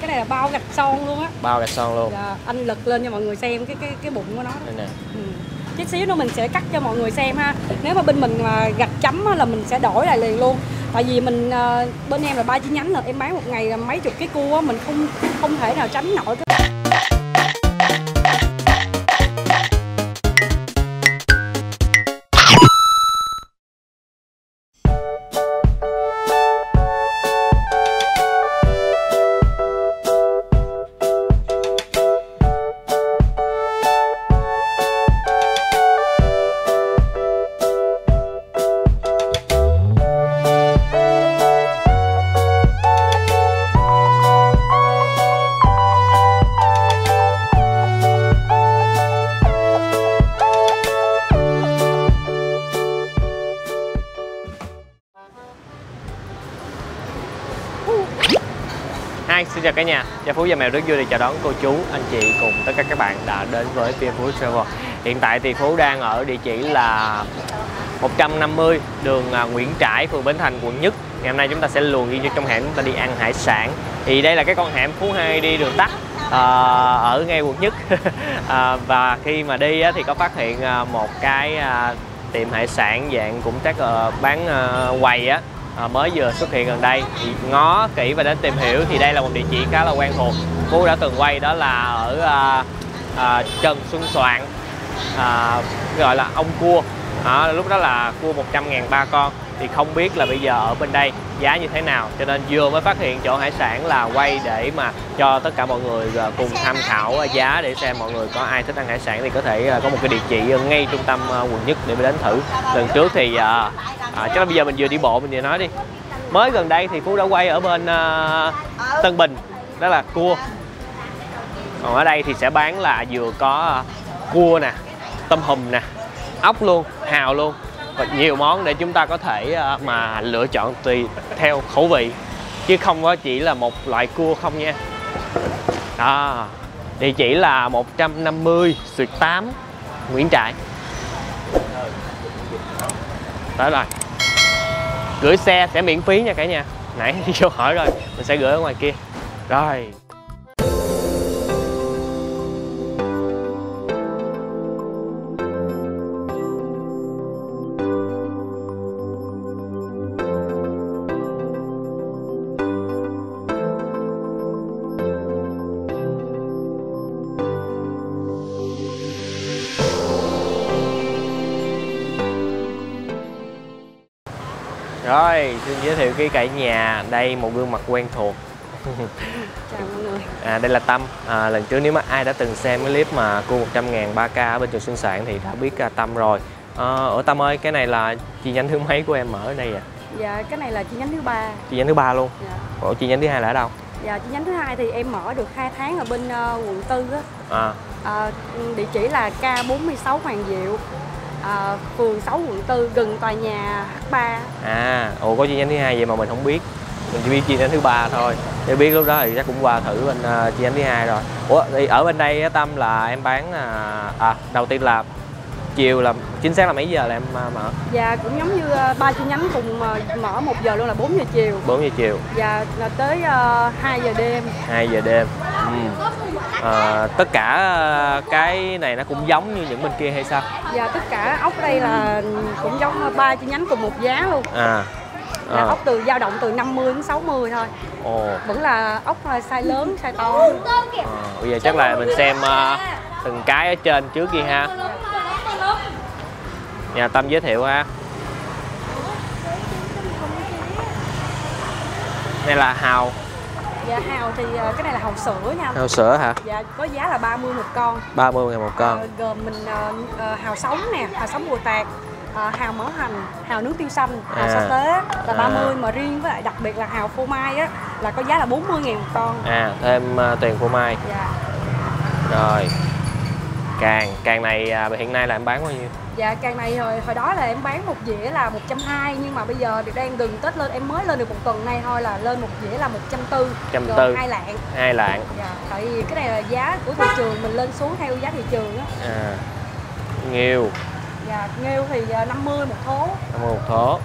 cái này là bao gạch son luôn á. Bao gạch son luôn. Dạ, anh lật lên cho mọi người xem cái cái cái bụng của nó. Đây nè. Ừ. chút xíu nữa mình sẽ cắt cho mọi người xem ha. Nếu mà bên mình mà gạch chấm á, là mình sẽ đổi lại liền luôn. Tại vì mình ờ, bên em là ba chi nhánh rồi em bán một ngày là mấy chục cái cua á, mình không không thể nào tránh nổi cái chào cả nhà. Gia Phú và Mèo rất vui được chào đón cô chú, anh chị cùng tất cả các bạn đã đến với VM Phú Travel. Hiện tại thì Phú đang ở địa chỉ là 150 đường à, Nguyễn Trãi, phường Bến Thành, quận Nhất. Ngày hôm nay chúng ta sẽ luồn đi vô trong hẻm chúng ta đi ăn hải sản. Thì đây là cái con hẻm Phú 2 đi đường tắt à, ở ngay quận Nhất. à, và khi mà đi thì có phát hiện à, một cái à, tiệm hải sản dạng cũng chắc ờ, bán quầy á à, mới vừa xuất hiện gần đây. Thì ngó kỹ và đến tìm hiểu thì đây là một địa chỉ khá là quen thuộc. Phú đã từng quay đó là ở à, à, Trần Xuân Soạn à, gọi là ông cua. À, lúc đó là cua 100 ngàn ba con thì không biết là bây giờ ở bên đây giá như thế nào cho nên vừa mới phát hiện chỗ hải sản là quay để mà cho tất cả mọi người à, cùng tham khảo à, giá để xem mọi người có ai thích ăn hải sản thì có thể à, có một cái địa chỉ ngay trung tâm quận nhất để mình đến thử. Lần trước thì à, à, chắc là bây giờ mình vừa đi bộ mình vừa nói đi. Mới gần đây thì phú đã quay ở bên à, tân bình đó là cua. Còn ở đây thì sẽ bán là vừa có cua nè tôm hùm nè ốc luôn hào luôn và nhiều món để chúng ta có thể ờ, mà lựa chọn tùy theo khẩu vị, chứ không có chỉ là một loại cua không nha. Đó, địa chỉ là 150 Xuyệt 8 Nguyễn Trãi. Tới rồi. Gửi xe sẽ miễn phí nha cả nhà. Nãy đi vô hỏi rồi, mình sẽ gửi ở ngoài kia. Rồi. Rồi xin giới thiệu cái cả nhà. Đây một gương mặt quen thuộc. Chào mọi người. À, đây là Tâm. À, lần trước nếu mà ai đã từng xem cái clip mà cua 100 ngàn 3K ở bên trường Xuân Soạn thì đã biết à, Tâm rồi. À, ở Tâm ơi cái này là chi nhánh thứ mấy của em mở ở đây à dạ cái này là chi nhánh thứ ba. Chi nhánh thứ ba luôn? Dạ. Ủa chi nhánh thứ hai là ở đâu? Dạ chi nhánh thứ hai thì em mở được 2 tháng ở bên ờ, quận tư á. À, Ờ, địa chỉ là K46 Hoàng Diệu ờ, phường 6 quận 4 gần tòa nhà H3 à ủa có chi nhánh thứ hai vậy mà mình không biết. Mình chỉ biết chi nhánh thứ ba thôi. Để biết lúc đó thì chắc cũng qua thử bên à, chi nhánh thứ hai rồi. Ủa thì ở bên đây Tâm là em bán à, à đầu tiên là chiều là chính xác là mấy giờ là em à, mở? Dạ cũng giống như ờ, ba chi nhánh cùng mở 1 giờ luôn là 4 giờ chiều. 4 giờ chiều. Và là tới uh, 2 giờ đêm. 2 giờ đêm. Ừ. à, tất cả à, cái này nó cũng giống như những bên kia hay sao? Và tất cả ốc đây là cũng giống ờ, ba chi nhánh cùng một giá luôn. À, là à. ốc từ dao động từ 50 đến 60 thôi. Ồ. Vẫn là ốc ờ, size lớn, size to. À, bây giờ chắc là mình xem à, từng cái ở trên trước đi ha. Nhà tâm giới thiệu ha. Đây là hào Dạ hào thì ờ, cái này là hào sữa nha hào sữa hả Dạ có giá là 30 một con 30 ngàn một con Ờ, gồm mình ờ, hào sống nè, hào sống bùa tạt, ờ, hào mỡ hành, hào nướng tiêu xanh, hào À. sa tế là À. 30 mà riêng với lại đặc biệt là hào phô mai á là có giá là 40 ngàn một con. à thêm à, tiền phô mai Dạ. rồi càng càng này à, hiện nay là em bán bao nhiêu? Dạ càng này hồi hồi đó là em bán một dĩa là 120 nhưng mà bây giờ thì đang gần Tết lên em mới lên được một tuần nay thôi là lên một dĩa là 140 140. gồm hai lạng. hai lạng. Dạ, tại vì cái này là giá của thị trường mình lên xuống theo giá thị trường á. à nghiêu Dạ, nghêu thì ờ, 50 một thố, 50 một thố.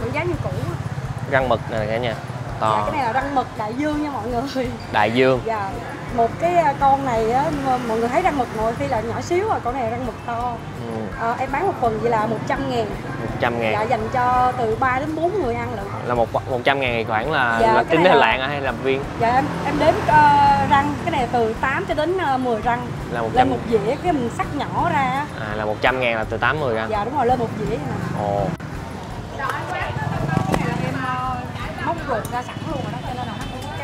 Vẫn giá như cũ. răng mực nè cả nhà. To. dạ, cái này là răng mực đại dương nha mọi người. Đại dương. Dạ một cái à, con này á mọi người thấy răng mực ngồi khi là nhỏ xíu rồi con này răng mực to. Ừ. à, em bán một phần vậy là 100 ngàn. 100 ngàn. Dạ dành cho từ 3 đến 4 người ăn lận. Là một 100 ngàn thì khoảng là, Dạ, là tính là- lạng hay là viên? Dạ em em đếm ờ, răng cái này từ 8 cho đến uh, 10 răng. Là 100 lên một dĩa cái mình sắc nhỏ ra á. à, là 100 ngàn là từ 80 ra dạ đúng rồi lên một dĩa nè ồ. Ờ, móc ruột ra sẵn luôn rồi đó cho nên là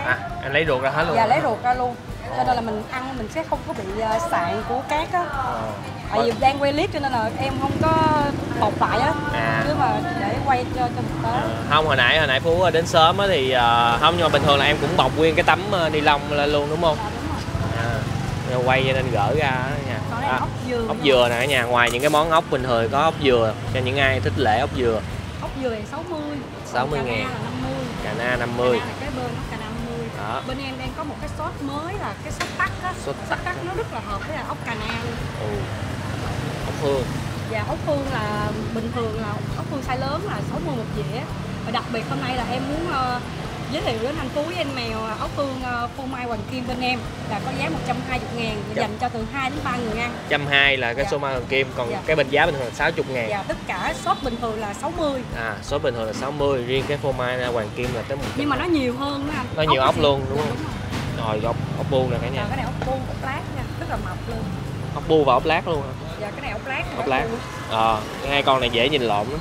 à em lấy ruột ra hết luôn dạ lấy ruột ra luôn cho nên là mình ăn mình sẽ không có bị ờ, sạn của cát á. Ờ. tại vì đang quay clip cho nên là em không có bọc lại á. À. chứ mà để quay cho cho thực tế Ờ, không hồi nãy hồi nãy phú đến sớm á thì ờ, không nhưng mà bình thường là em cũng bọc nguyên cái tấm ni lông lên luôn đúng không? Dạ đúng rồi. À, quay cho nên gỡ ra nha. À, ốc dừa ốc dừa nè nhà ngoài những cái món ốc bình thường có ốc dừa cho những ai thích lễ ốc dừa. Ốc dừa thì 60 60 còn cà ngàn. na là 50 cà na 50 Cà na là cái bên ốc cà na 50 đó. Bên em đang có một cái sốt mới là cái sốt tắc á. Sốt sốt tắc. tắc nó rất là hợp với là ốc cà na luôn ừ. ốc hương. Và ốc hương là bình thường là ốc hương size lớn là 60 một dĩa. Và đặc biệt hôm nay là em muốn ờ, giới thiệu đến anh Phú với anh Mèo ốc hương uh, phô mai Hoàng Kim bên em là có giá 120 ngàn Dạ. dành cho từ 2 đến 3 người ăn. trăm hai là cái Dạ. số ma hoàng kim còn Dạ. cái bình giá bình thường là 60 ngàn. Và tất cả sốt bình thường là 60 à số bình thường là 60 riêng cái phô mai hoàng kim là tới 100 nhưng mà nó nhiều hơn đó anh. Nó nhiều ốc thì- luôn, đúng dạ, không? đúng rồi. ốc ốc bu nè cả nhà. Cái này ốc bu ốc lát nha rất là mập luôn. Ốc bu và ốc lát luôn hả? Và cái này ốc lát ốc lát. ờ hai con này dễ nhìn lộn lắm.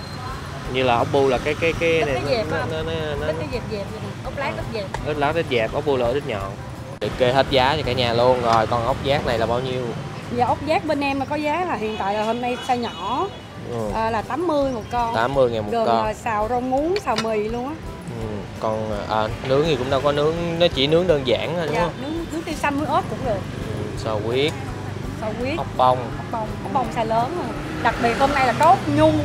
Như là ốc bu là cái cái cái này nó nó nó, nó, ít cái dẹp dẹp vậy nè ốc lát ít dẹp. Ít lát ít dẹp ốc bu là ít nhọn. Để kê hết giá cho cả nhà luôn rồi còn ốc giác này là bao nhiêu? Và ốc giác bên em có giá là hiện tại là hôm nay size nhỏ. Ừ. à, là 80 một con. 80 ngàn một gồm con. xào rau muống xào mì luôn á. Ừ. còn à, nướng thì cũng đâu có nướng nó chỉ nướng đơn giản thôi đúng dạ, không? nướng nướng tiêu xanh với ớt cũng được. Ừ. sò huyết. Xào huyết. Ốc bông. Ốc bông ốc bông xài lớn rồi. Đặc biệt hôm nay là có ốc nhung.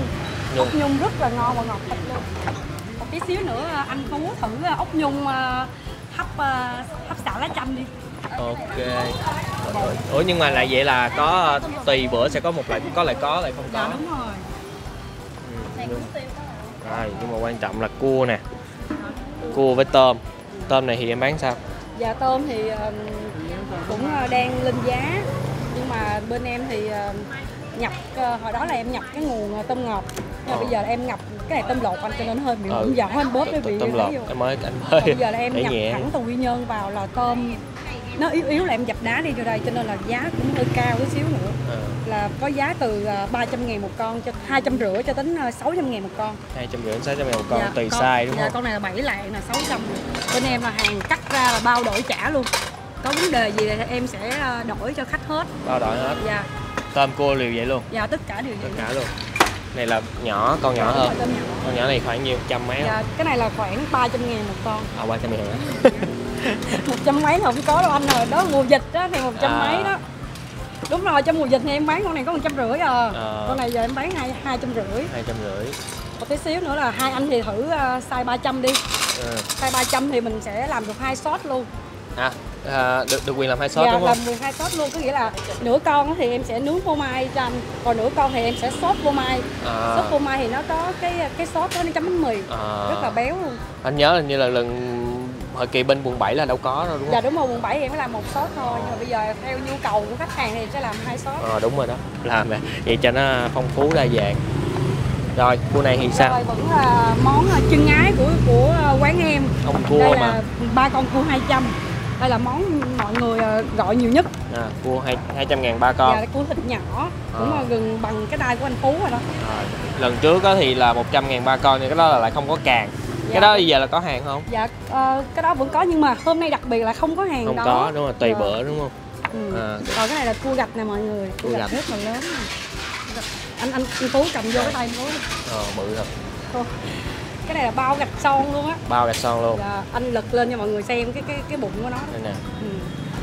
Nhung. Ốc nhung rất là ngon và ngọt thịt luôn tí xíu nữa anh phú thử ốc nhung à, hấp à, hấp xạo lá chanh đi. Ok. Ủa nhưng mà lại vậy là có tùy bữa sẽ có một loại có lại có lại không dạ có đúng rồi. Ừ. nhưng- rồi nhưng mà quan trọng là cua nè. Cua với tôm. Tôm này thì em bán sao? Dạ tôm thì um, cũng đang lên giá. Nhưng mà bên em thì nhập uh, hồi đó là em nhập cái nguồn uh, tôm ngọt. Nhưng mà Ờ. bây giờ là em nhập cái này tôm lột anh cho nên hơi bị Ừ. giỏi anh bóp bị tôm vô. em mới cảnh Còn mới bây giờ là em nhập thẳng từ quy nhơn vào là tôm. Nó yếu yếu là em dập đá đi vô đây cho nên là giá cũng hơi cao chút xíu nữa. Ờ, là có giá từ uh, 300 ngàn một con cho hai trăm rưỡi cho đến uh, 600 ngàn một con. Hai trăm rưỡi sáu trăm ngàn một con Dạ, tùy con- size đúng dạ, không? con này là 7 lạng là 600 bên em là hàng cắt ra là bao đổi trả luôn. Có vấn đề gì thì em sẽ ờ, đổi cho khách hết. Bao đổi hết. Dạ tôm cua liều vậy luôn? Dạ tất cả đều tất vậy cả luôn. Này là nhỏ con nhỏ Đúng hơn. nhỏ. con nhỏ này khoảng nhiêu? Trăm mấy dạ cái này là khoảng 300 ngàn một con. À ba trăm ngàn hả? Một trăm mấy không có đâu anh rồi đó mùa dịch đó thì một trăm À. mấy đó. Đúng rồi trong mùa dịch thì em bán con này có một trăm rưỡi à. Ờ. con này giờ em bán hai hai trăm rưỡi. Hai trăm rưỡi. Một tí xíu nữa là hai anh thì thử uh, size 300 đi. Ừ. size 300 thì mình sẽ làm được hai sốt luôn. À, à được được quyền làm hai sốt dạ, đúng không? làm 12 sốt luôn có nghĩa là nửa con thì em sẽ nướng phô mai cho anh còn nửa con thì em sẽ sốt phô mai. À, sốt phô mai thì nó có cái cái sốt đó nó chấm bánh mì à, rất là béo luôn. Anh nhớ là như là lần thời kỳ bên quận 7 là đâu có đâu đúng dạ không đúng rồi quận 7 thì em mới làm một sốt thôi nhưng mà bây giờ theo nhu cầu của khách hàng thì sẽ làm hai sốt ờ đúng rồi đó làm vậy vậy cho nó phong phú đa dạng. Rồi cua này thì sao? Rồi vẫn là món ờ, chân ái của của ờ, quán em. Ông cua đây mà. là ba con cua 200 đây là món mọi người ờ, gọi nhiều nhất à, cua hai hai trăm ngàn ba con và cua thịt nhỏ cũng À. là gần bằng cái đai của anh Phú rồi đó Rồi. lần trước á thì là 100 ngàn ba con nhưng cái đó là lại không có càng Dạ. cái đó bây giờ là có hàng không dạ ờ, cái đó vẫn có nhưng mà hôm nay đặc biệt là không có hàng không đó có đúng rồi tùy Dạ. bữa đúng không Ừ. À. Còn cái này là cua gạch nè mọi người, cua Cua gạch rất là lớn. Anh anh anh Phú cầm vô cái tay Phú ờ bự thật. Cái này là bao gạch son luôn á. bao gạch son luôn Dạ, anh lật lên cho mọi người xem cái cái cái bụng của nó. đây nè Ừ.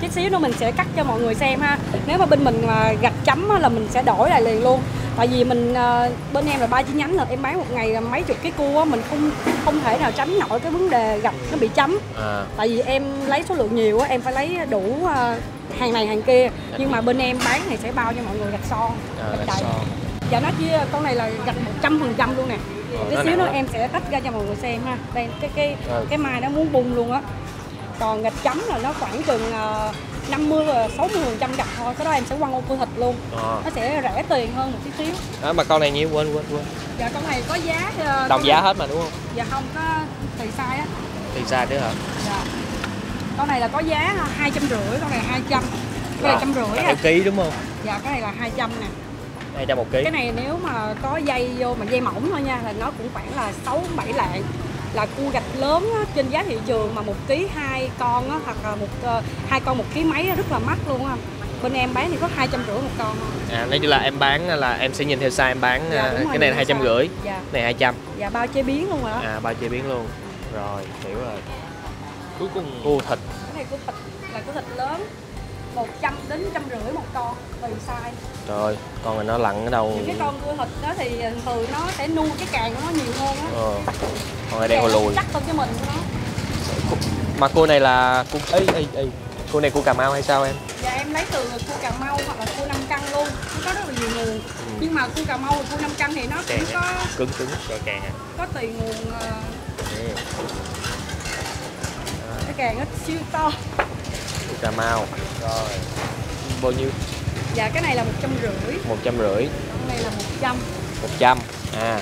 Chút xíu nữa mình sẽ cắt cho mọi người xem ha. Nếu mà bên mình mà gạch chấm á, là mình sẽ đổi lại liền luôn. Tại vì mình ờ, bên em là ba chi nhánh là em bán một ngày là mấy chục cái cua á, mình không không thể nào tránh nổi cái vấn đề gạch nó bị chấm. à tại vì em lấy số lượng nhiều á em phải lấy đủ ờ, hàng này hàng kia nhưng mà bên em bán thì sẽ bao cho mọi người gạch son à, gạch gạch son và nó chia con này là gạch một trăm phần trăm luôn nè tí nó xíu nữa em sẽ tách ra cho mọi người xem ha. Đây cái cái Ừ. cái mai nó muốn bung luôn á. Còn gạch chấm là nó khoảng chừng uh, 50 và 60 phần trăm gạch thôi cái đó em sẽ quăng ô cua thịt luôn. Ờ. nó sẽ rẻ tiền hơn một tí xíu. Đó mà con này nhiêu? Quên quên quên. Dạ con này có giá ờ, đồng giá này- hết mà đúng không? Dạ không có tùy size á. Thì xa chứ hả? Dạ. Con này là có giá hai trăm rưỡi con này hai trăm. Cái này trăm rưỡi à ký đúng không? Dạ cái này là 200 nè hai trăm một ký cái này nếu mà có dây vô mà dây mỏng thôi nha là nó cũng khoảng là 6 7 lạng. Là cua gạch lớn á, trên giá thị trường mà một ký hai con á, hoặc là một ờ, hai con một ký mấy á, rất là mắc luôn á. Bên em bán thì có hai trăm rưỡi một con thôi. à nói như là em bán là em sẽ nhìn theo size em bán Dạ, à, rồi, cái này hai trăm rưỡi dạ. này hai trăm. Dạ bao chế biến luôn rồi đó à bao chế biến luôn. Rồi hiểu rồi. Cuối cùng cua thịt. Cái này cua thịt là cua thịt lớn 100 đến trăm rưỡi một con tùy size. Rồi con này nó lặn ở đâu? Những cái con cua thịt đó thì thường nó sẽ nuôi cái càng của nó nhiều hơn á. Ờ. con này đen hồi lùi. chắc hơn cái mình của nó. Mà cua này là cua ấy ấy ấy cua này cua cà mau hay sao em? Dạ em lấy từ cua Cà Mau hoặc là cua Nam Căn luôn. Nó có rất là nhiều nguồn. Nhưng mà cua Cà Mau và cua Nam Căn thì nó cũng có cứng cứng. Rồi càng à có tùy nguồn ờ, Ừ. Cái càng nó siêu to cà mau. Rồi. Bao nhiêu? Dạ cái này là một trăm rưỡi. Một trăm rưỡi. Con này là một trăm. Một trăm à.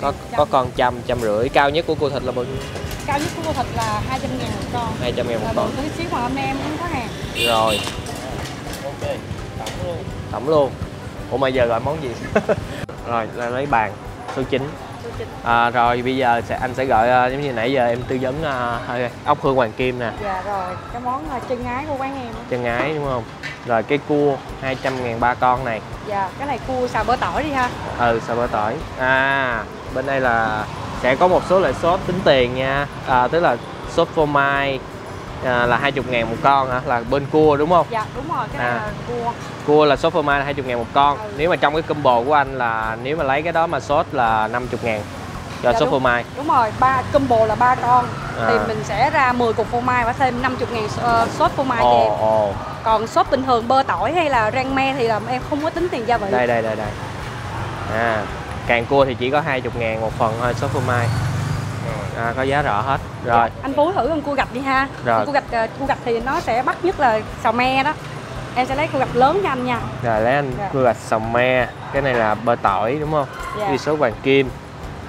Có có con trăm trăm rưỡi. Cao nhất của cua thịt là bao nhiêu? Cao nhất của cua thịt là 200 ngàn một con. Hai trăm ngàn một Là con. bự tí xíu mà hôm nay em không có hàng. Rồi. Ok tổng luôn. Tổng luôn. Ủa mà giờ gọi món gì? Rồi là lấy bàn số 9 Tôi chỉnh. À, rồi bây giờ sẽ anh sẽ gọi à, giống như nãy giờ em tư vấn à, hơi- ốc hương hoàng kim nè. Dạ rồi Cái món là chân ái của quán em chân ái đúng không? Rồi cái cua 200 ngàn ba con này. Dạ cái này cua xào bơ tỏi đi ha. Ừ xào bơ tỏi. À bên đây là sẽ có một số loại sốt tính tiền nha. À, tức là sốt phô mai à, là 20 ngàn một con hả? Là bên cua đúng không? Dạ đúng rồi cái này À. là cua. Cua là sốt phô mai là 20 ngàn một con. Ừ. nếu mà trong cái combo của anh là nếu mà lấy cái đó mà sốt là 50 ngàn cho Dạ, đúng. phô mai Đúng rồi, ba combo là ba con. Thì À. mình sẽ ra 10 cục phô mai và thêm 50 ngàn ờ, sốt phô mai cho ồ em ồ. Còn sốt bình thường bơ tỏi hay là rang me thì là em không có tính tiền gia vị. Đây đây đây đây. À càng cua thì chỉ có 20 ngàn một phần thôi sốt phô mai à, có giá rõ hết rồi. Anh phú thử con cua gạch đi ha. Rồi. Con cua gạch ờ, cua gạch thì nó sẽ bắt nhất là xào me đó. Em sẽ lấy cua gạch lớn cho anh nha. Rồi lấy anh Dạ. cua gạch sòng me. Cái này là bơ tỏi đúng không? Dạ. đi sốt hoàng kim.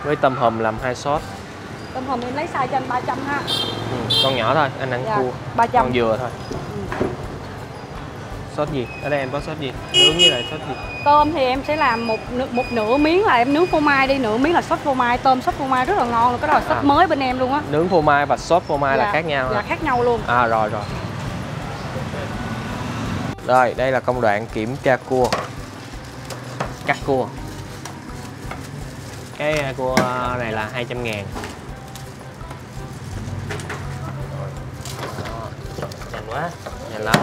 Với tôm hùm làm hai sốt tôm hùm em lấy size cho anh 300 ha. Ừ, con nhỏ thôi anh ăn dạ, cua. 300 con dừa thôi. Sốt gì? Ở đây em có sốt gì? Nướng với lại sốt gì? Tôm thì em sẽ làm một nửa- một nửa miếng là em nướng phô mai đi nửa miếng là sốt phô mai. Tôm sốt phô mai rất là ngon cái đó là sốt À. mới bên em luôn á. Nướng phô mai và sốt phô mai là Dạ, khác nhau dạ hả? khác nhau luôn. À rồi rồi. Rồi đây là công đoạn kiểm tra cua. Cắt cua. Cái à, cua này là 200 ngàn. Đó, nhanh quá nhanh lắm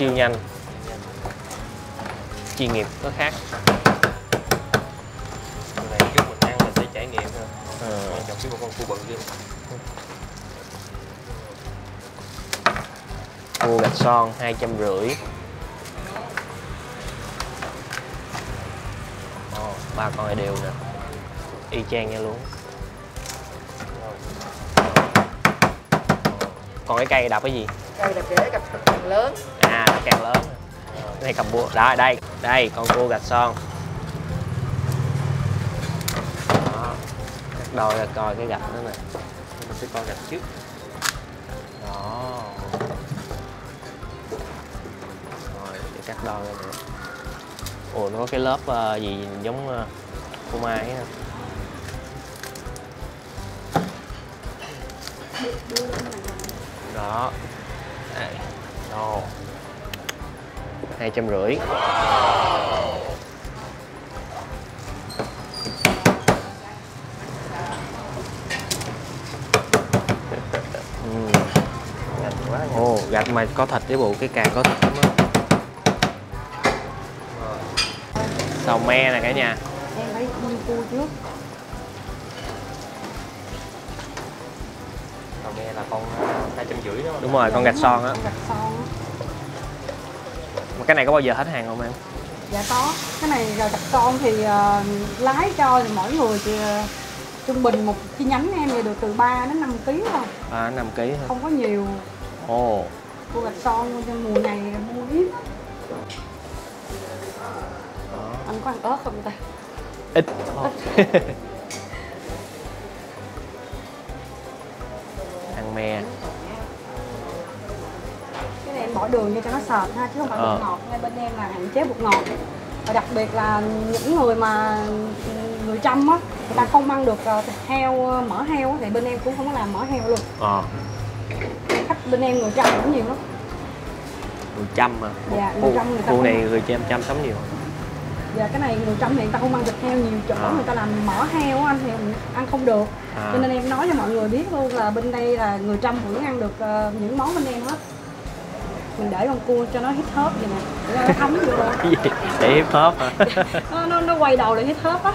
siêu nhanh. Chuyên nghiệp có khác. Cái này trước mình ăn mình sẽ trải nghiệm thôi. Ờ. quan trọng cái một con cua bự kia cua gạch son hai trăm rưỡi. Ba con này đều nè. Y chang nhau luôn. Còn cái cây đập cái gì đây là kể cặp càng lớn. À cặp càng lớn. Cái này cầm búa. Đây đây đây con cua gạch son. Đó. Cắt đôi ra coi cái gạch nữa nè. Mình sẽ coi gạch trước. Đó. Rồi để cắt đôi ra nữa ồ nó có cái lớp uh, gì giống uh, phô mai á đó đó hai trăm rưỡi ừ. Ồ, gạch mà có thịt cái bộ cái càng có thịt lắm á. Sầu me nè cả nhà. em nguyên cua trước con ờ, hai trăm rưỡi đó. Đúng rồi con gạch son á. Con gạch son á. mà cái này có bao giờ hết hàng không em? Dạ có. Cái này là gạch son thì ờ, lái cho thì mỗi người thì ờ, trung bình một chi nhánh em thì được từ 3 đến 5 kg thôi. À năm ký thôi không có nhiều. Ồ. Cô gạch son cho mùa này mua ít anh có ăn ớt không ta? Ít. Thôi me cái này em bỏ đường vô cho nó sệt ha chứ không phải Ờ. bột ngọt ngay bên em là hạn chế bột ngọt. Và đặc biệt là những người mà người trăm á người ta không ăn được ờ, thịt heo ờ, mỡ heo thì bên em cũng không có làm mỡ heo luôn. Ờ. Khách bên em người trăm cũng nhiều lắm. Người trăm mà Dạ, người trăm người ta khu này người trăm trăm sống nhiều và cái này người trăm thì người ta không ăn thịt heo nhiều chỗ À. người ta làm mỡ heo á, anh thì ăn không được. À. cho nên em nói cho mọi người biết luôn là bên đây là người trăm vẫn ăn được ờ, những món bên em hết. Mình để con cua cho nó hít hớp vậy nè để nó thấm vô cái gì? Để hip hop hả? Nó, nó, nó quay đầu để hít hớp á.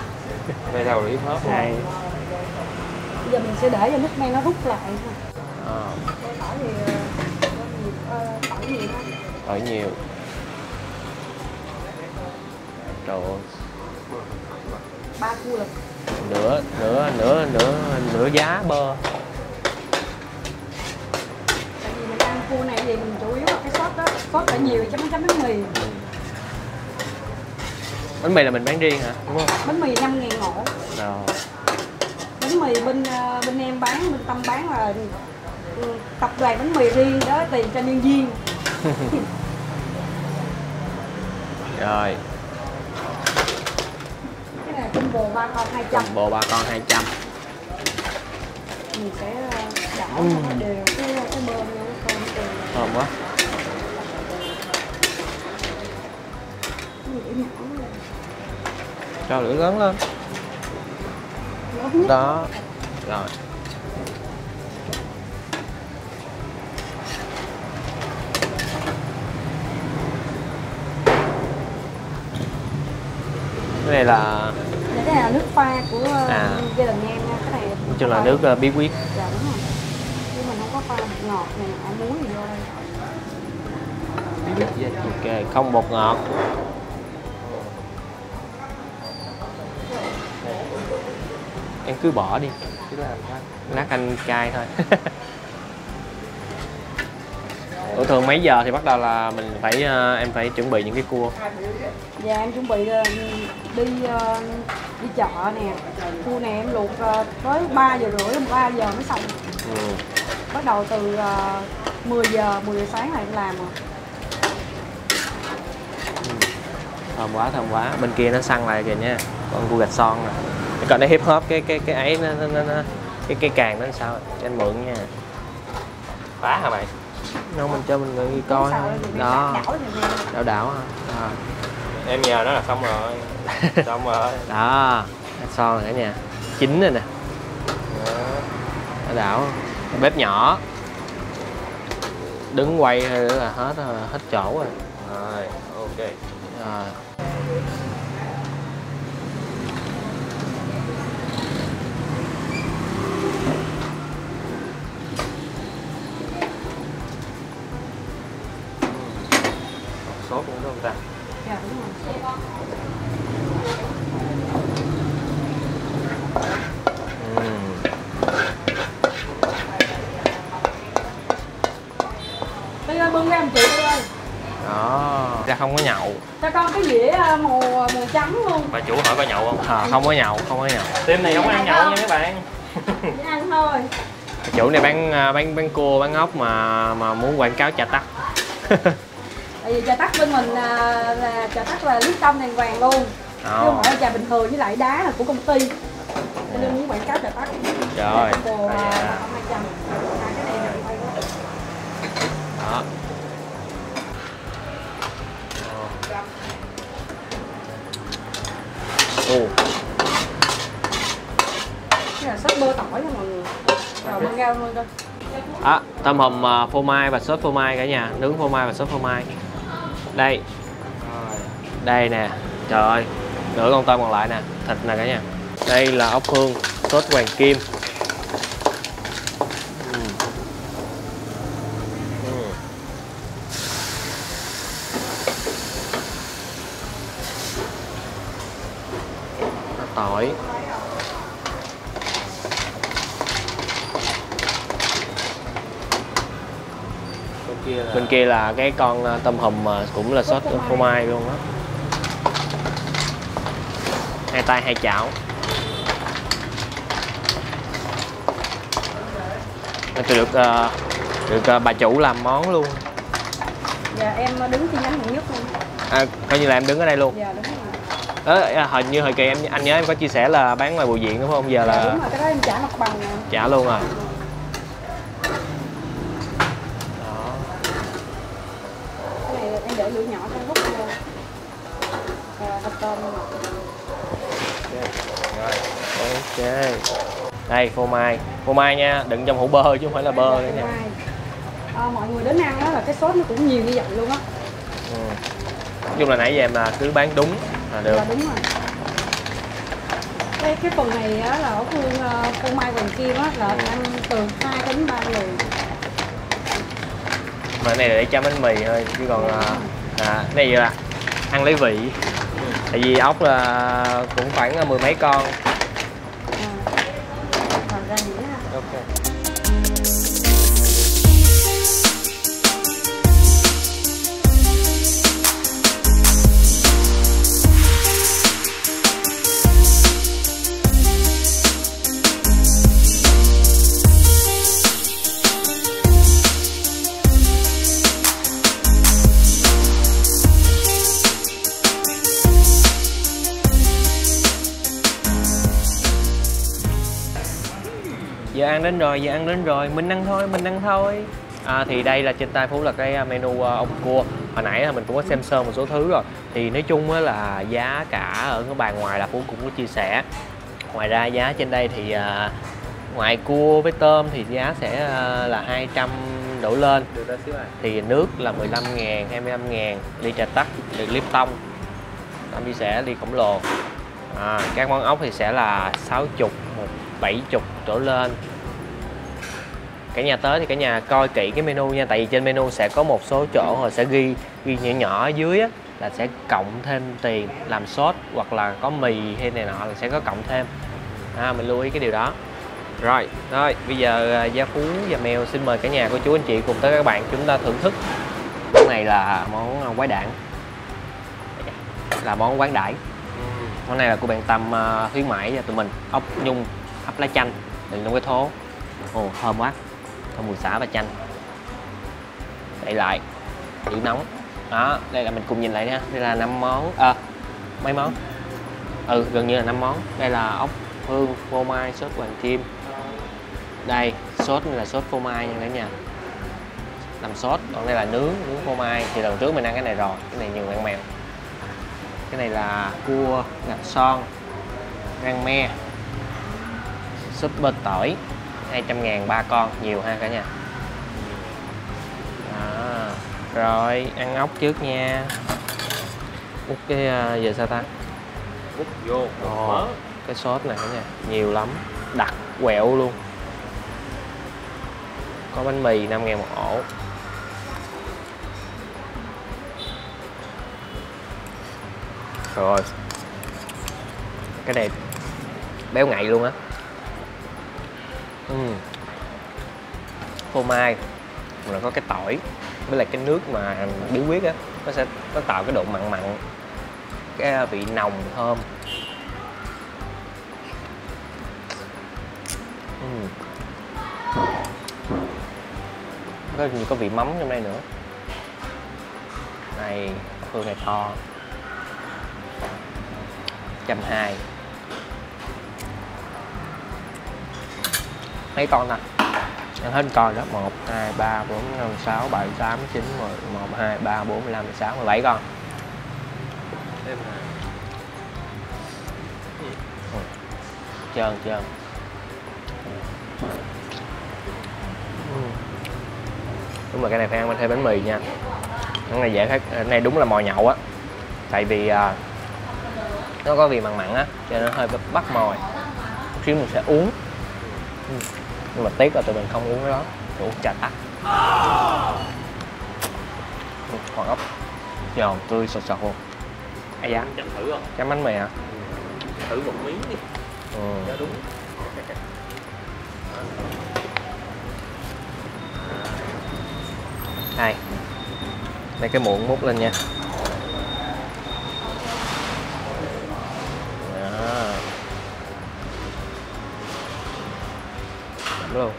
Là hip hop luôn. Hay. Bây giờ mình sẽ để cho nước men nó rút lại. Thôi ờ Để tỏi thì ờ, nhiều, tỏi nhiều ở nhiều trời ơi ba cua là nửa nửa nửa nửa nửa giá bơ tại vì mình ăn cua này thì mình chủ yếu là cái sốt đó sốt phải nhiều chấm chấm bánh mì bánh mì là mình bán riêng hả đúng không bánh mì 5 ngàn ngộ rồi bánh mì bên bên em bán bên tâm bán là tập đoàn bánh mì riêng đó tiền cho nhân viên rồi cái này combo ba con 200 bộ ba con 200 mình sẽ ờ, đảo Ừ. đều cái cái bơ vô cái con đều thơm quá. Luôn. cho lửa lớn lên. Lớn đó. Rồi. Cái này là cái này là nước pha của ờ, À. gia đình em nha cái này nói chung là nước ờ, bí quyết. Dạ đúng rồi. Chứ mình không có pha bột ngọt này ăn muối gì vô đây. Ok không bột ngọt. Em cứ bỏ đi. Chứ làm nát canh cay thôi. Ủa thường mấy giờ thì bắt đầu là mình phải ờ, em phải chuẩn bị những cái cua? Dạ em chuẩn bị ờ, đi ờ, đi chợ nè. Cua này em luộc ờ, tới 3 giờ rưỡi 3 giờ mới xong. Ừ. bắt đầu từ ờ, 10 giờ 10 giờ sáng là em làm rồi. Thơm quá thơm quá. Bên kia nó săn lại kìa nha. Con cua gạch son nè. Còn nó hip hop cái cái cái ấy nó, nó, nó, nó cái cái càng nó sao? Cho anh mượn nha. Phá hả mày? Đâu mình cho mình người coi đó. đảo đảo đảo ha. Em nhờ nó là xong rồi. Xong rồi. Đó son rồi cả nhà. Chín rồi nè. Đó. đảo. Bếp nhỏ. Đứng quay thôi là hết hết chỗ rồi. Rồi ok. Rồi không có nhậu. Cho con cái dĩa ờ, màu màu trắng luôn. Bà chủ hỏi bà nhậu không? À, không có nhậu không có nhậu. Team này không ăn nhậu nha mấy bạn. Chỉ ăn thôi. Chủ này bán à, bán bán cua bán ốc mà mà muốn quảng cáo trà tắc. Tại vì trà tắc bên mình là, là trà tắc là nước trong đàng hoàng luôn. Chứ không phải trà bình thường với lại đá là của công ty. Cho nên muốn quảng cáo trà tắc. Rồi. À, dạ. À, đó. Ồ, cái là sốt bơ tỏi nha mọi người. Rồi bưng ra luôn coi. À, tôm hùm à, phô mai và sốt phô mai cả nhà. Nướng phô mai và sốt phô mai. Đây. Rồi. Đây nè. Trời ơi. Nửa con tôm còn lại nè. Thịt nè cả nhà. Đây là ốc hương. Sốt hoàng kim Ừm. tỏi bên kia là bên kia là cái con ờ, tôm hùm mà cũng là sốt phô mai luôn á. Hai tay hai chảo. Tôi được ờ, được ờ, bà chủ làm món luôn. Dạ em đứng chi nhánh nhất luôn. À, coi như là em đứng ở đây luôn. Dạ đúng rồi. Ờ, hình như hồi kỳ em anh nhớ em có chia sẻ là bán ngoài bùi viện đúng không? Giờ dạ, là đúng rồi cái đó em trả mặt bằng nè trả luôn rồi đó cái này em để lửa nhỏ cho hút vô à, hộp tôm luôn rồi ok đây phô mai. Phô mai nha đựng trong hũ bơ chứ không phải là bơ nữa nha. À, mọi người đến ăn đó là cái sốt nó cũng nhiều như vậy luôn á. Ừ. nói chung là nãy giờ em là cứ bán đúng là được. Dạ đúng rồi. Cái cái phần này á, là ở phương uh, phương mai hoàng kim á là ăn từ 2 đến 3 người. Mà cái này là để chấm bánh mì thôi chứ còn à, à, cái này là ăn lấy vị. Tại vì ốc là cũng khoảng à, mười mấy con Okay. Đến rồi giờ ăn đến rồi mình ăn thôi mình ăn thôi. À, thì đây là trên tay phú là cái à, menu à, ốc cua. Hồi nãy là mình cũng có xem sơ một số thứ rồi. Thì nói chung á là giá cả ở cái bàn ngoài là phú cũng có chia sẻ. Ngoài ra giá trên đây thì à, ngoài cua với tôm thì giá sẽ à, là 200 đổ lên. À? Thì nước là 15 ngàn 25 ngàn ly trà tắc được Lipton Tâm chia sẻ ly khổng lồ. À, các món ốc thì sẽ là 60 một 70 đổ lên cả nhà tới thì cả nhà coi kỹ cái menu nha. Tại vì trên menu sẽ có một số chỗ họ sẽ ghi ghi nhỏ nhỏ ở dưới á, là sẽ cộng thêm tiền làm sốt hoặc là có mì hay này nọ là sẽ có cộng thêm. À, mình lưu ý cái điều đó. Rồi thôi bây giờ à, gia phú và mèo xin mời cả nhà cô chú anh chị cùng tới các bạn chúng ta thưởng thức. Món này là món à, quái đản. Là món quán đãi món này là của bạn tâm à, khuyến mãi cho tụi mình. Ốc nhung hấp lá chanh. Đựng trong cái thố. Ồ thơm quá thơm mùi xả và chanh. Đậy lại giữ nóng. Đó đây là mình cùng nhìn lại nha. Đây là năm món à, mấy món? Ừ gần như là năm món. Đây là ốc hương phô mai sốt hoàng kim. Đây sốt này là sốt phô mai nha cả nhà. Làm sốt còn đây là nướng nướng phô mai. Thì lần trước mình ăn cái này rồi cái này nhiều ăn mèo. Cái này là cua ngạch son rang me súp bơ tỏi. 200 ngàn ba con nhiều ha cả nhà. Đó. rồi ăn ốc trước nha. Út cái uh, giờ sao ta? Út vô Ồ, cái sốt này cả nhà nhiều lắm đặc quẹo luôn. Có bánh mì 5 ngàn một ổ. Rồi. Cái này béo ngậy luôn á ừ. phô mai. Rồi có cái tỏi. Với lại cái nước mà bí quyết á, nó sẽ, nó tạo cái độ mặn mặn. Cái à, vị nồng thơm. Ừ. có có vị mắm trong đây nữa. Này hương này to. Trăm hai mấy con ta ăn hết con đó. Một hai ba bốn năm sáu bảy tám chín mười một hai ba bốn mười sáu mười bảy con. Thêm là trơn trơn. Ừ. đúng là cái này phải ăn thêm bánh mì nha. Cái này dễ khác cái này đúng là mò nhậu á. Tại vì à, nó có vị mặn mặn á cho nên hơi bắt mồi. Xíu mình sẽ uống. Ừ. nhưng mà tiếc là tụi mình không uống cái đó. Tụi uống trà tắc. Ừ, còn ốc. Giòn tươi sột sột luôn ai da chậm thử không? Chấm bánh mì hả? Thử một miếng đi. Ừ. cho đúng. Đây. Đây cái muỗng múc lên nha Đúng luôn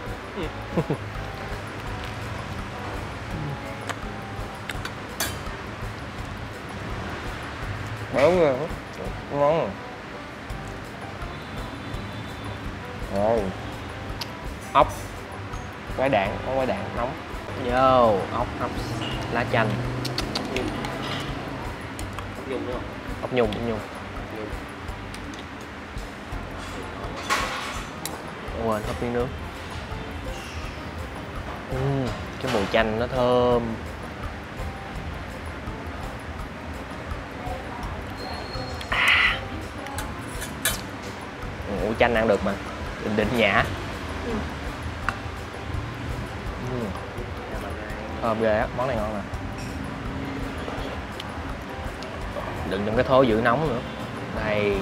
Đúng rồi Ngon rồi. Ốc. Quái đạn, có quái đạn nóng. Vô, ốc hấp lá chanh. Nhung đúng không? Ốc nhung ốc nhung. Nhung. Quên hấp miếng nước cái mùi chanh nó thơm. À. Ủa chanh ăn được mà. Định định nhã Ừ. Thơm ghê á món này ngon nè đừng trong cái thố giữ nóng nữa. Đây.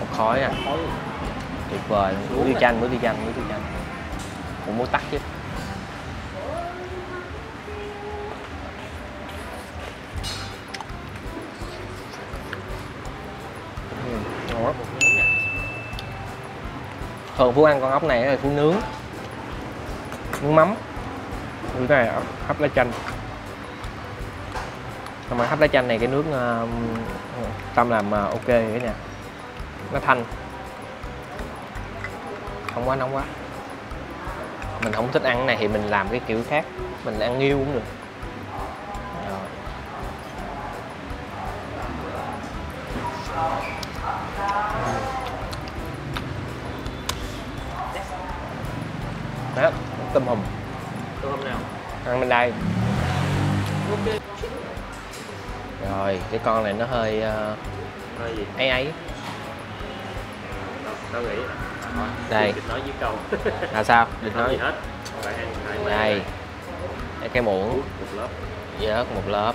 Một khói à. Tuyệt vời muối tiêu chanh muối tiêu chanh. Muối tiêu chanh. Cũng muốn tắt chứ thường phú ăn con ốc này là phú nướng. Nướng mắm. Như cái này ờ, hấp lá chanh. Nhưng mà hấp lá chanh này cái nước uh, tâm làm uh, ok cái nè. Nó thanh. Không quá nóng quá. Mình không thích ăn cái này thì mình làm cái kiểu khác. Mình ăn nghiêu cũng được. Tôm hùm. Tôi hôm nào? Ăn bên đây. Rồi cái con này nó hơi uh, hơi gì? ấy ấy tao nghĩ Thôi, Đây. nói với câu. Là sao? Định nói gì hết. Phải ăn đây. Đây, cái muỗng. Một lớp. Vớt một lớp.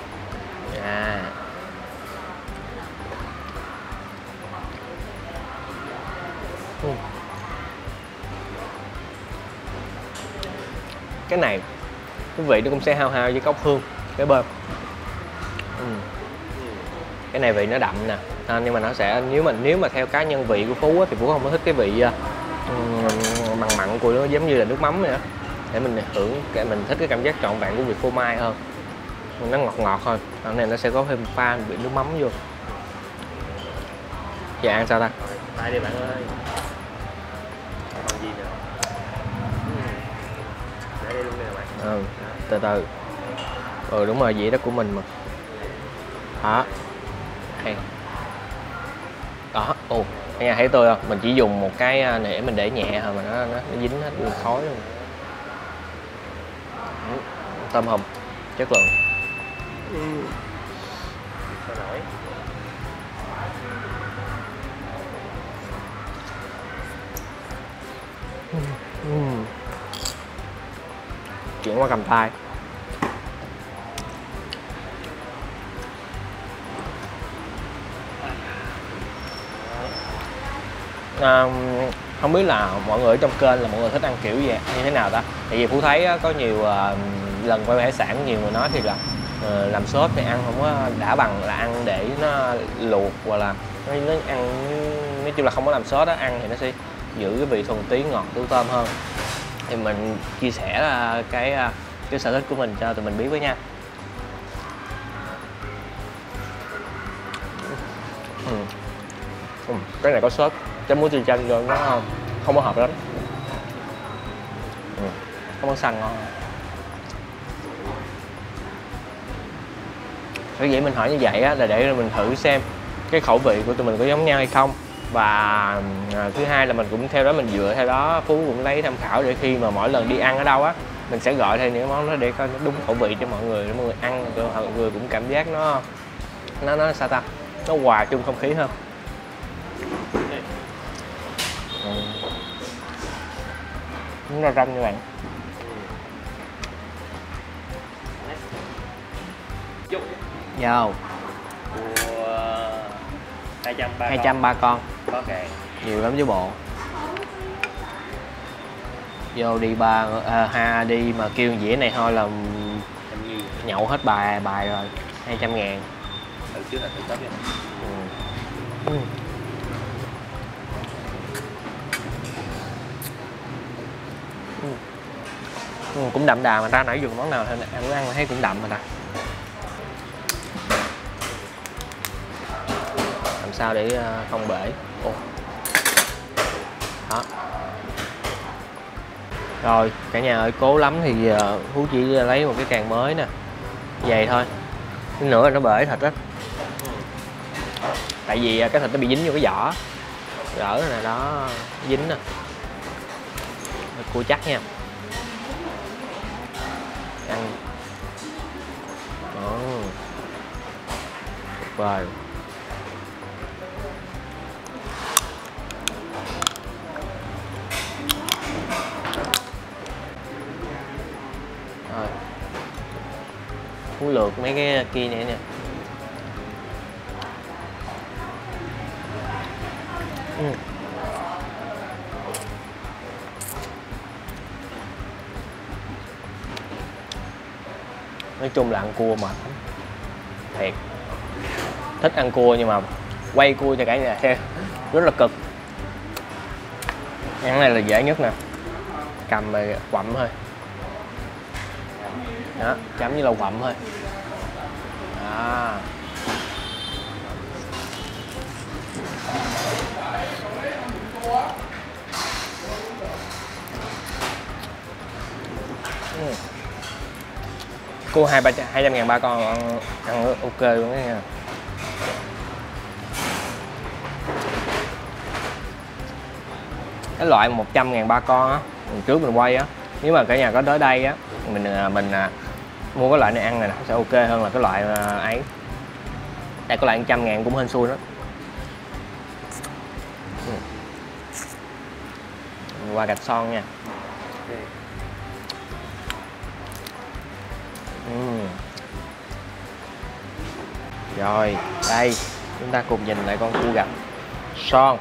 À cái này. Cái vị nó cũng sẽ hao hao với cốc hương cái bơm. Ừ. cái này vị nó đậm nè à, nhưng mà nó sẽ nếu mà nếu mà theo cá nhân vị của phú á, thì phú không có thích cái vị uh, mặn mặn của nó giống như là nước mắm vậy đó để mình hưởng cái mình thích cái cảm giác trọn vẹn của vị phô mai hơn. Nó ngọt ngọt thôi còn à, này nó sẽ có thêm pha vị nước mắm vô. Dạ ăn sao ta? Rồi, tay đi bạn ơi. Ừ, từ từ. Ừ đúng rồi dĩa đó của mình mà. Đó. Hay đó ồ cái nhà thấy tôi không? Mình chỉ dùng một cái à, để mình để nhẹ thôi mà nó nó, nó dính hết luôn khói luôn. Ừ, tôm hùm chất lượng. Ừ. chuyển qua cầm tay. À, không biết là mọi người ở trong kênh là mọi người thích ăn kiểu gì như thế nào ta? Tại vì phú thấy có nhiều uh, lần quay hải sản nhiều người nói thì là uh, làm sốt thì ăn không có đã bằng là ăn để nó luộc hoặc là nó, nó ăn nói chung là không có làm sốt đó ăn thì nó sẽ giữ cái vị thuần tí ngọt của tôm hơn thì mình chia sẻ à, cái à, cái sở thích của mình cho tụi mình biết với nha ừ. Ừ, cái này có sốt chấm muối tiêu chanh rồi nó không không có hợp lắm ừ. có xanh ngon cái vậy mình hỏi như vậy á là để mình thử xem cái khẩu vị của tụi mình có giống nhau hay không và à, thứ hai là mình cũng theo đó mình dựa theo đó phú cũng lấy tham khảo để khi mà mỗi lần đi ăn ở đâu á mình sẽ gọi thêm những món đó để coi nó đúng khẩu vị cho mọi người để mọi người ăn cho mọi người cũng cảm giác nó nó nó sao ta nó hòa chung không khí hơn nó ra ranh như bạn. Yo. Wow. 200 ba 200 ba con có kệ nhiều lắm chứ bộ vô đi ba à, ha đi mà kêu dĩa này thôi là nhậu hết bài bài rồi 200 ngàn từ trước là tết này ừ. Ừ. Ừ. Cũng đậm đà mà ta nãy dùng món nào thì em cũng ăn thấy cũng đậm mà ta sao để ờ, không bể. Ồ. đó. Rồi cả nhà ơi cố lắm thì ờ, phú chỉ lấy một cái càng mới nè. Vậy thôi. Cái nữa là nó bể thịt á. Tại vì ờ, cái thịt nó bị dính vô cái vỏ. Gỡ nè đó dính nè. Cua chắc nha. Ăn. Đó tuyệt vời. Muốn lượt mấy cái kia này nè. Ừ. nói chung là ăn cua mệt lắm. Thiệt. Thích ăn cua nhưng mà quay cua cho cả nhà. Xem rất là cực. Ăn này là dễ nhất nè. Cầm mà quặm thôi. Đó, chấm như là quặm thôi đó Ừ. cua hai ba hai trăm ngàn ba con ăn, ăn ok luôn đấy nha cái loại 100 ngàn ba con á mình trước mình quay á nếu mà cả nhà có tới đây á mình à, mình à, mua cái loại này ăn này nè sẽ ok hơn là cái loại à, ấy. Tại cái loại 100 ngàn cũng hên xui đó Ừ. qua gạch son nha. Ừ. Rồi, đây chúng ta cùng nhìn lại con cua gạch. Son.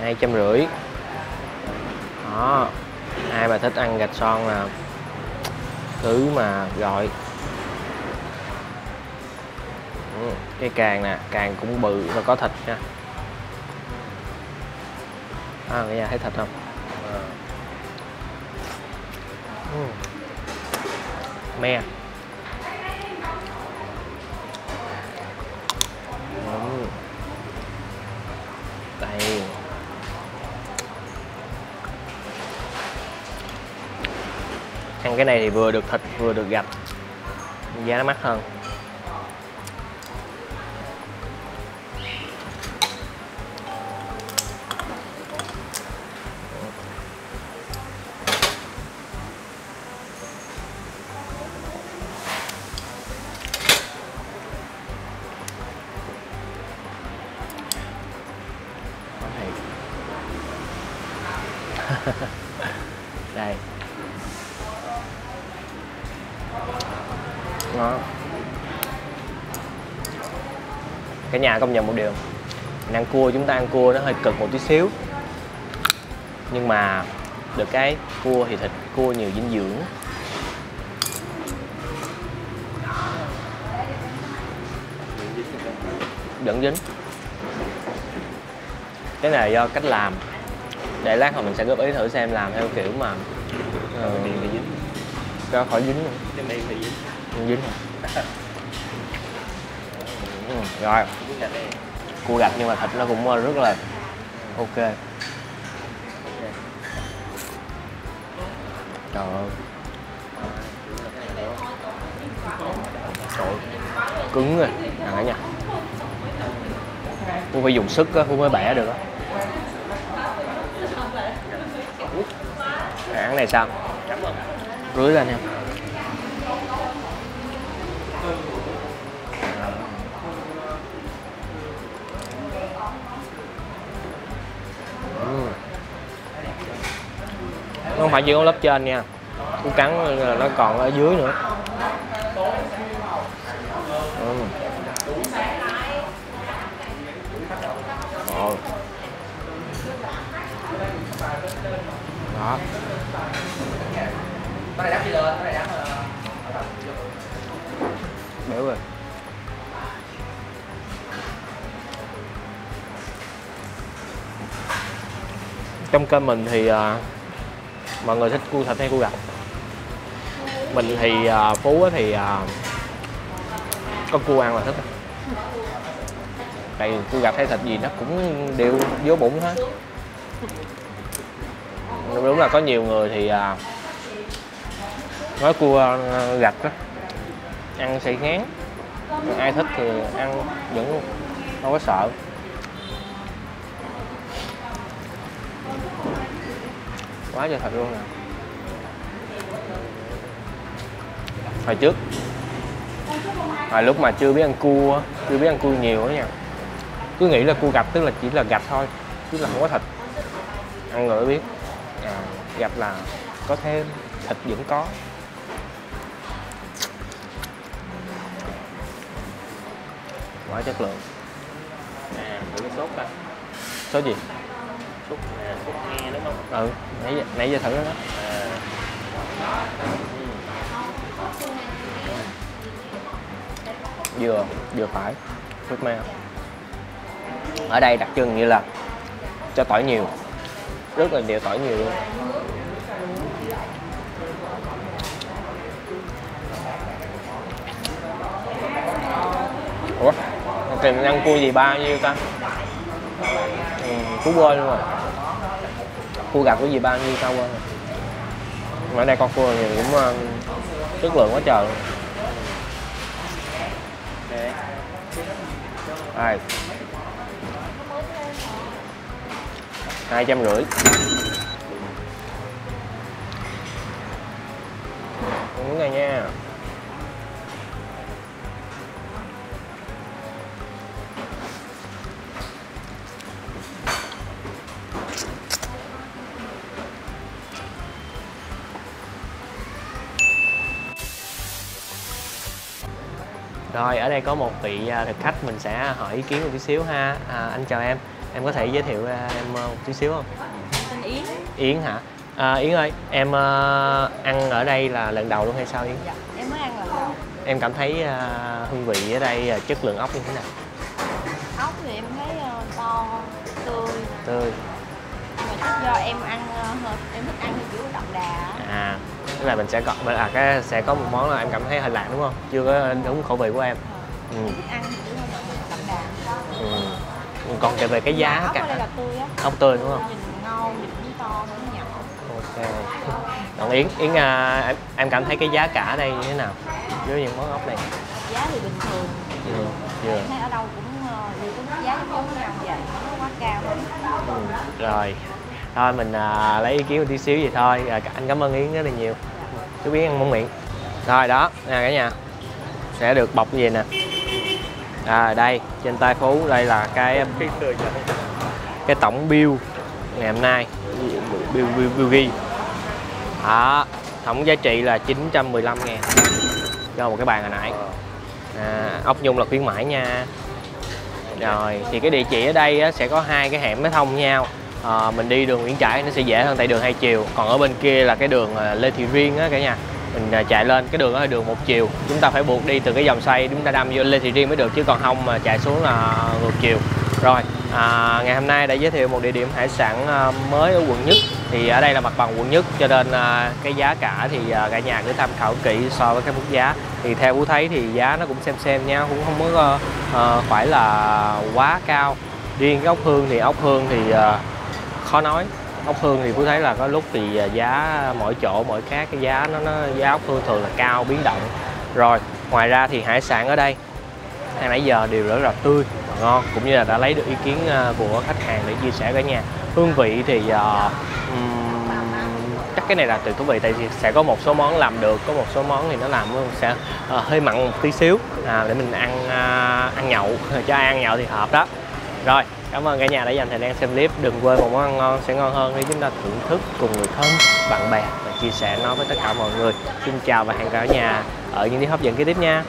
Hai trăm rưỡi. Đó. Ai mà thích ăn gạch son là thứ mà gọi. Ừ, cái càng nè càng cũng bự và có thịt nha. À, cả nhà thấy thịt không? Ừ. me ăn cái này thì vừa được thịt vừa được gạch giá nó mắc hơn. Công nhận một điều. Mình ăn cua chúng ta ăn cua nó hơi cực một tí xíu. Nhưng mà được cái cua thì thịt cua nhiều dinh dưỡng. Vẫn dính. Cái này là do cách làm. Để lát hồi mình sẽ góp ý thử xem làm theo kiểu mà dính. Cho khỏi dính nữa. cái này thì dính. Dính. hả? Rồi. Cua gạch nhưng mà thịt nó cũng ờ, rất là ok. Trời ơi. Trời cứng rồi ăn cả nha. Phú phải dùng sức á, Phú mới bẻ được á. Ăn này sao? Rưới lên nha. không phải chỉ có lớp trên nha cú cắn nó còn ở dưới nữa ừ. Ồ. đó béo rồi trong kênh mình thì uh, mọi người thích cua thịt hay cua gạch mình thì à, phú thì à, có cua ăn là thích tại cua gạch hay thịt gì nó cũng đều vô bụng hết. Đúng là có nhiều người thì à, nói cua à, gạch đó ăn sẽ ngán ai thích thì ăn vẫn không có sợ. Quá trời thật luôn nè. Hồi trước. Hồi lúc mà chưa biết ăn cua chưa biết ăn cua nhiều á nha. Cứ nghĩ là cua gạch tức là chỉ là gạch thôi chứ là không có thịt. Ăn rồi mới biết. À, gạch là có thêm thịt vẫn có. Quá chất lượng. Nè thử cái sốt coi số gì sốt nè sốt nghe đúng không? Ừ nãy giờ, nãy giờ thử đó. À. Vừa vừa phải nước me ở đây đặc trưng như là cho tỏi nhiều rất là nhiều tỏi nhiều luôn. Ủa mình ăn cua gì bao nhiêu ta? Ừ, cú quên luôn rồi cua gạch của gì bao nhiêu tao quên rồi. Mà ở đây con cua thì cũng uh, chất lượng quá trời luôn. Hai trăm rưỡi. Ở đây có một vị à, thực khách mình sẽ hỏi ý kiến một chút xíu ha. À, anh chào em, em có thể giới thiệu à, em à, một chút xíu không? Tên Yến Yến hả? À, Yến ơi, em ăn ở đây là lần đầu luôn hay sao Yến? Dạ, em mới ăn lần đầu Em cảm thấy hương vị ở đây chất lượng ốc như thế nào? Ốc thì em thấy ờ, to, tươi Tươi. Mà chắc do em ăn, ờ, em thích ăn kiểu đậm đà á. À, tức là mình sẽ có à cái sẽ có một món là em cảm thấy hơi lạ đúng không? Chưa có đúng khẩu vị của em. Ừ. Ăn kiểu đậm đà ừ. Còn về cái giá ốc ở đây cả là tươi á ốc tươi đúng không? Nhìn ngon, nhìn to, cũng nhỏ Ok. Còn Yến, Yến à, em, em cảm thấy cái giá cả ở đây như thế nào? Với những món ốc này. Giá thì bình thường vừa. Em thấy ở đâu cũng ờ, đều có giá giống nhau vậy Không quá cao Ừ, rồi thôi mình à, lấy ý kiến một tí xíu vậy thôi à, anh cảm ơn yến rất là nhiều chú yến ăn món miệng rồi đó nè cả nhà sẽ được bọc gì nè à đây trên tay phú đây là cái cho cái tổng bill ngày hôm nay. Bill bill, bill ghi. Đó tổng giá trị là 915 ngàn. Cho một cái bàn hồi nãy. À, ốc nhung là khuyến mãi nha. Rồi thì cái địa chỉ ở đây á, sẽ có hai cái hẻm nó thông nhau. À, mình đi đường Nguyễn Trãi nó sẽ dễ hơn tại đường hai chiều. Còn ở bên kia là cái đường à, Lê Thị Riêng á cả nhà mình à, chạy lên cái đường đó là đường một chiều. Chúng ta phải buộc đi từ cái dòng xoay chúng ta đâm vô Lê Thị Riêng mới được chứ còn không mà chạy xuống là ngược chiều. Rồi à, ngày hôm nay đã giới thiệu một địa điểm hải sản à, mới ở quận nhất. Thì ở đây là mặt bằng quận nhất cho nên à, cái giá cả thì à, cả nhà cứ tham khảo kỹ so với cái mức giá. Thì theo Phú thấy thì giá nó cũng xem xem nha cũng không có ờ, ờ, phải là quá cao. Riêng cái ốc hương thì ốc hương thì ờ, khó nói ốc hương thì Phú thấy là có lúc thì à, giá mỗi chỗ mỗi khác cái giá nó, nó giá ốc hương thường là cao biến động. Rồi ngoài ra thì hải sản ở đây hay nãy giờ đều rất là tươi và ngon cũng như là đã lấy được ý kiến à, của khách hàng để chia sẻ cả nhà. Hương vị thì uh, chắc cái này là tùy thú vị tại vì sẽ có một số món làm được có một số món thì nó làm sẽ uh, hơi mặn một tí xíu à, để mình ăn uh, ăn nhậu cho ai ăn nhậu thì hợp đó. Rồi cảm ơn cả nhà đã dành thời gian xem clip. Đừng quên một món ăn ngon sẽ ngon hơn nếu chúng ta thưởng thức cùng người thân, bạn bè và chia sẻ nó với tất cả mọi người. Xin chào và hẹn gặp cả nhà, ở những clip hấp dẫn kế tiếp nha.